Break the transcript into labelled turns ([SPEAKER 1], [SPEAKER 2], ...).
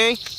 [SPEAKER 1] Okay.